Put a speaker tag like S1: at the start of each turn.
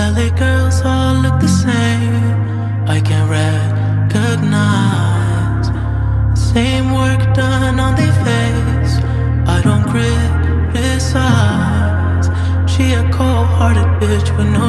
S1: LA girls all look the same. I can recognize same work done on their face. I don't criticize. She a cold-hearted bitch with no.